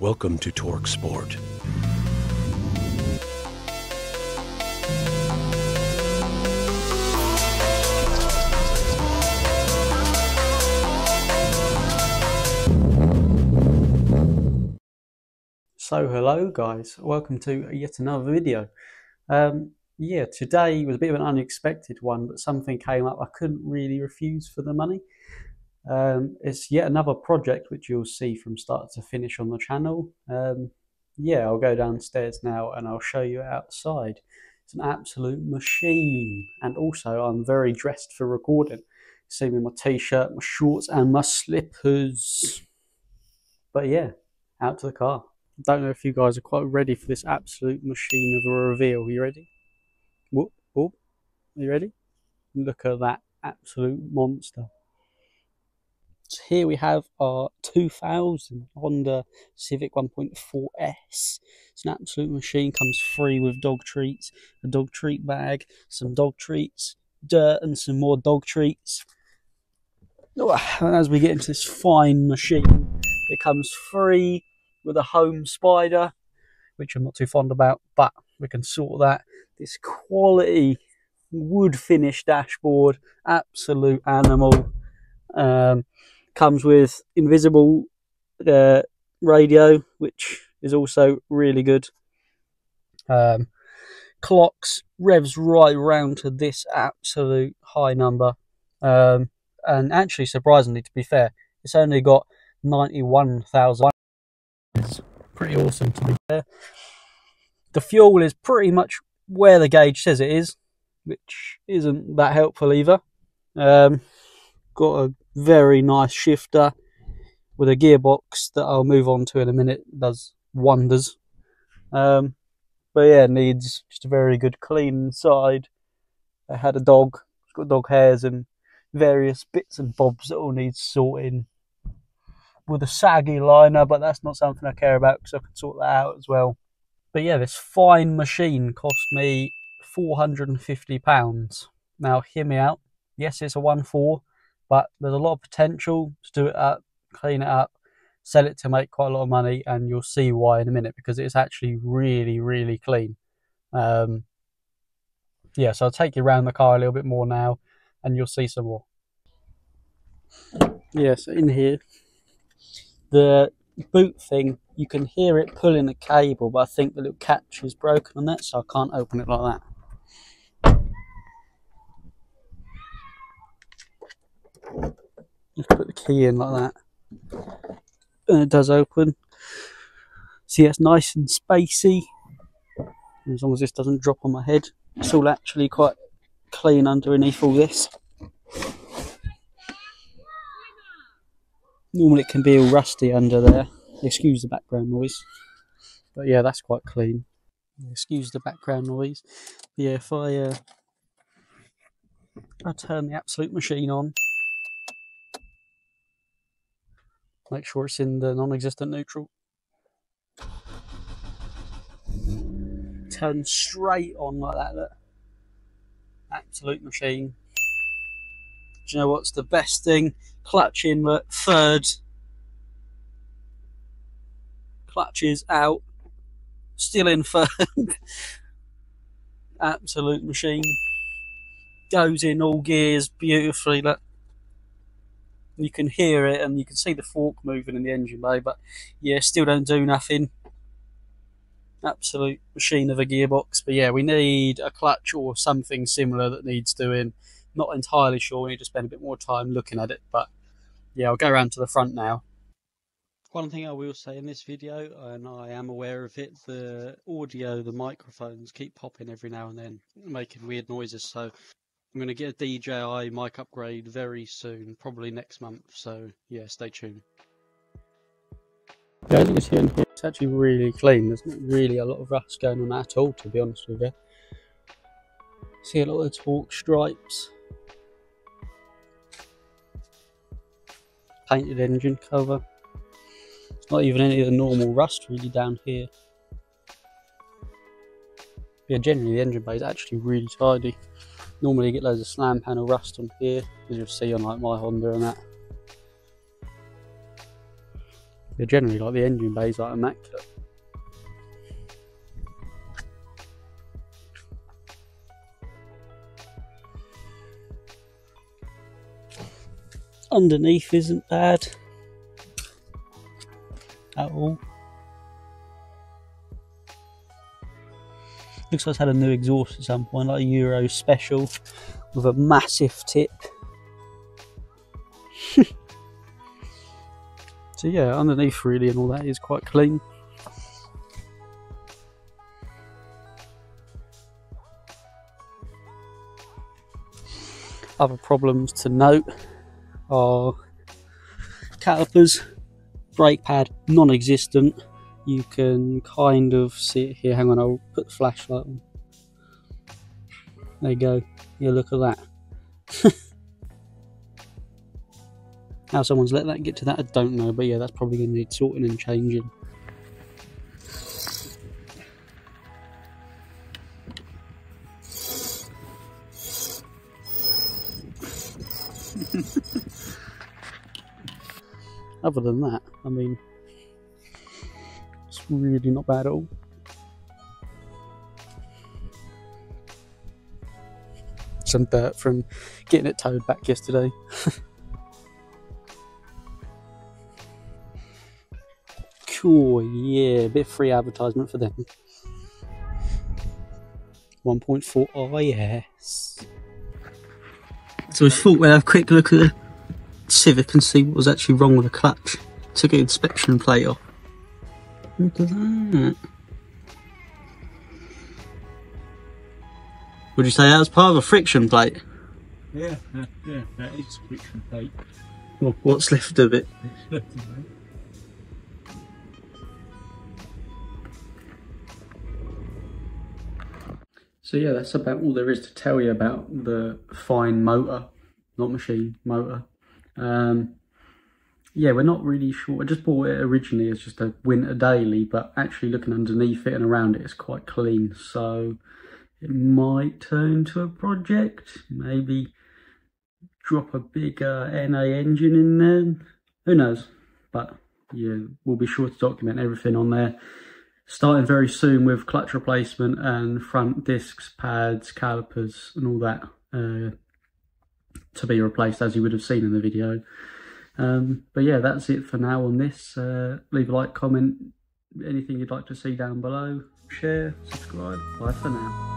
Welcome to Torque Sport. So hello guys, welcome to yet another video. Um, yeah, today was a bit of an unexpected one, but something came up I couldn't really refuse for the money. Um, it's yet another project which you'll see from start to finish on the channel. Um, yeah, I'll go downstairs now and I'll show you outside. It's an absolute machine, and also I'm very dressed for recording. See me my t-shirt, my shorts, and my slippers. But yeah, out to the car. Don't know if you guys are quite ready for this absolute machine of a reveal. You ready? Whoop, whoop. Are you ready? Look at that absolute monster. Here we have our 2000 Honda Civic 1.4S. It's an absolute machine, comes free with dog treats, a dog treat bag, some dog treats, dirt and some more dog treats. And as we get into this fine machine, it comes free with a home spider, which I'm not too fond about, but we can sort that. This quality wood finish dashboard, absolute animal. Um, comes with invisible uh, radio, which is also really good. Um, clocks revs right round to this absolute high number. Um, and actually, surprisingly, to be fair, it's only got 91,000 it's pretty awesome to be fair. The fuel is pretty much where the gauge says it is, which isn't that helpful either. Um, got a very nice shifter with a gearbox that I'll move on to in a minute. Does wonders. Um, but yeah, needs just a very good clean inside. I had a dog. It's got dog hairs and various bits and bobs that all need sorting with a saggy liner, but that's not something I care about because I can sort that out as well. But yeah, this fine machine cost me £450. Now, hear me out. Yes, it's a 1.4, but there's a lot of potential to do it up, clean it up, sell it to make quite a lot of money, and you'll see why in a minute because it's actually really, really clean. Um, yeah, so I'll take you around the car a little bit more now, and you'll see some more. Yeah, so in here, the boot thing, you can hear it pulling a cable, but I think the little catch is broken on that, so I can't open it like that. Just put the key in like that. And it does open. See, it's nice and spacey. As long as this doesn't drop on my head. It's all actually quite clean underneath all this. Normally it can be all rusty under there. Excuse the background noise. But yeah, that's quite clean. Excuse the background noise. Yeah, if I uh, I turn the absolute machine on, make sure it's in the non-existent neutral. Turn straight on like that. Look. Absolute machine. Do you know what's the best thing? Clutch in third. Clutches out. Still in third. Absolute machine. Goes in all gears beautifully. Look. You can hear it and you can see the fork moving in the engine bay, but yeah, still don't do nothing. Absolute machine of a gearbox. But yeah, we need a clutch or something similar that needs doing not entirely sure. We need to spend a bit more time looking at it, but yeah, I'll go around to the front now. One thing I will say in this video, and I am aware of it, the audio, the microphones keep popping every now and then, making weird noises. So I'm going to get a DJI mic upgrade very soon, probably next month. So yeah, stay tuned. Yeah, as you can see in here, it's actually really clean. There's not really a lot of rust going on at all, to be honest with you. See a lot of torque stripes. painted engine cover. Not even any of the normal rust really down here. Yeah, generally the engine bay is actually really tidy. Normally you get loads of slam panel rust on here, as you'll see on like my Honda and that. But generally, like the engine bay is like immaculate. Underneath isn't bad at all. Looks like it's had a new exhaust at some point, like a Euro special with a massive tip. so yeah, underneath really and all that is quite clean. Other problems to note are calipers, brake pad non-existent. You can kind of see it here. Hang on, I'll put the flashlight on. There you go. Yeah, look at that. How someone's let that get to that, I don't know. But yeah, that's probably going to need sorting and changing. Other than that, I mean, really not bad at all. Some dirt from getting it towed back yesterday. cool, yeah, a bit free advertisement for them. 1.4, oh yes. So I thought we'd have a quick look at the Civic and see what was actually wrong with the clutch. Took an inspection plate off. Look at that. Would you say that was part of a friction plate? Yeah, yeah, yeah that is a friction plate. Well, what's left of it? Left of it. So yeah, that's about all there is to tell you about the fine motor, not machine, motor. Um, yeah, we're not really sure. I just bought it originally as just a winter daily, but actually looking underneath it and around it, it's quite clean. So it might turn to a project. Maybe drop a bigger NA engine in there. Who knows? But yeah, we'll be sure to document everything on there. Starting very soon with clutch replacement and front discs, pads, calipers and all that. Uh, to be replaced as you would have seen in the video. Um, but yeah, that's it for now on this. Uh, leave a like, comment, anything you'd like to see down below. Share, subscribe. Bye for now.